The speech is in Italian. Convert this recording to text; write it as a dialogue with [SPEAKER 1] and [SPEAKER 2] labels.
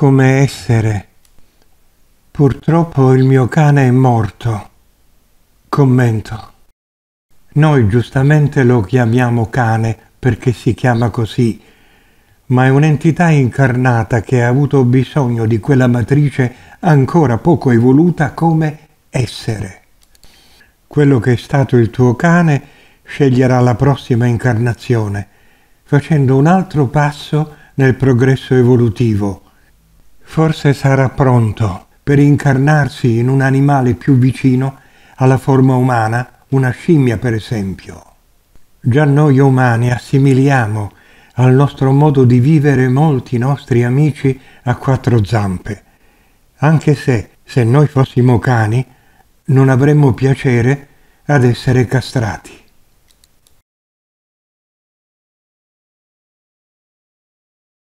[SPEAKER 1] come essere. Purtroppo il mio cane è morto. Commento. Noi giustamente lo chiamiamo cane perché si chiama così, ma è un'entità incarnata che ha avuto bisogno di quella matrice ancora poco evoluta come essere. Quello che è stato il tuo cane sceglierà la prossima incarnazione, facendo un altro passo nel progresso evolutivo. Forse sarà pronto per incarnarsi in un animale più vicino alla forma umana, una scimmia per esempio. Già noi umani assimiliamo al nostro modo di vivere molti nostri amici a quattro zampe, anche se, se noi fossimo cani, non avremmo piacere ad essere castrati.